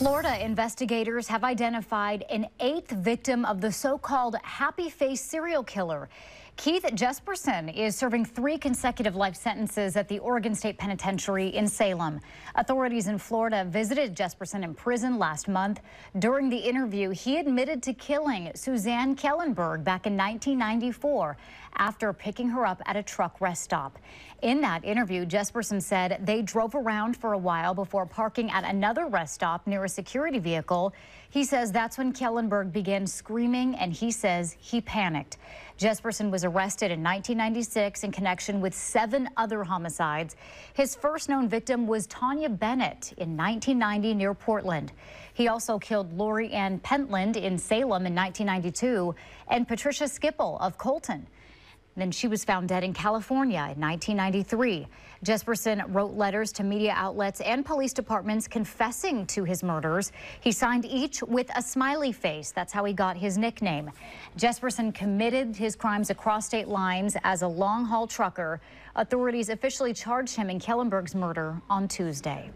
Florida investigators have identified an eighth victim of the so-called happy face serial killer. Keith Jesperson is serving three consecutive life sentences at the Oregon State Penitentiary in Salem. Authorities in Florida visited Jesperson in prison last month. During the interview, he admitted to killing Suzanne Kjellenberg back in 1994 after picking her up at a truck rest stop. In that interview, Jesperson said they drove around for a while before parking at another rest stop near a security vehicle. He says that's when Kjellenberg began screaming and he says he panicked. Jesperson was arrested in 1996 in connection with seven other homicides. His first known victim was Taunja Bennett in 1990 near Portland. He also killed Laurie Ann Pentland in Salem in 1992 and Patricia Skiple of Colton. Then she was found dead in California in 1993. Jesperson wrote letters to media outlets and police departments confessing to his murders. He signed each with a smiley face. That's how he got his nickname. Jesperson committed his crimes across state lines as a long haul trucker. Authorities officially charged him in Kjellenberg's murder on Tuesday.